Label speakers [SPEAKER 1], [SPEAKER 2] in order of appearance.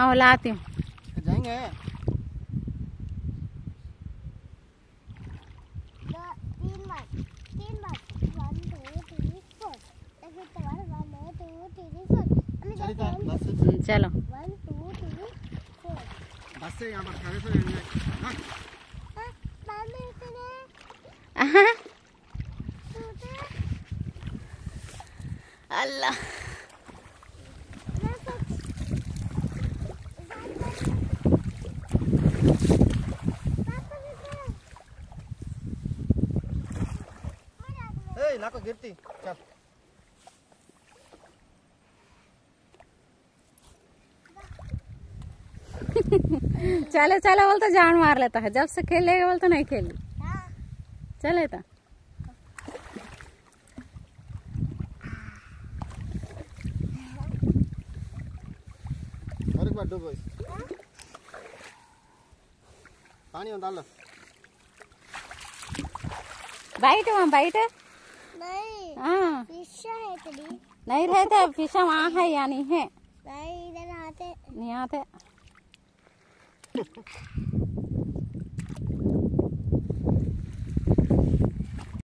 [SPEAKER 1] हाँ लाती हूँ।
[SPEAKER 2] जाएँगे?
[SPEAKER 3] तो
[SPEAKER 1] चलो।
[SPEAKER 3] One two three four.
[SPEAKER 2] बस से यहाँ पर खड़े से रहेंगे हाँ।
[SPEAKER 1] आहा,
[SPEAKER 3] टूटे
[SPEAKER 1] अल्लाह।
[SPEAKER 2] ए लाको गिरती चल
[SPEAKER 1] चले चले बोल तो जान मार लेता है। जब से खेलेगा बोल तो नहीं खेली।
[SPEAKER 3] हाँ।
[SPEAKER 1] चले तो।
[SPEAKER 2] डूबो इस पानी डाल लो
[SPEAKER 1] बैठ वहाँ बैठ
[SPEAKER 3] नहीं।
[SPEAKER 1] हाँ। नहीं रहते फिशा वहाँ है या नहीं है।
[SPEAKER 3] नहीं इधर आते।
[SPEAKER 1] नहीं आते।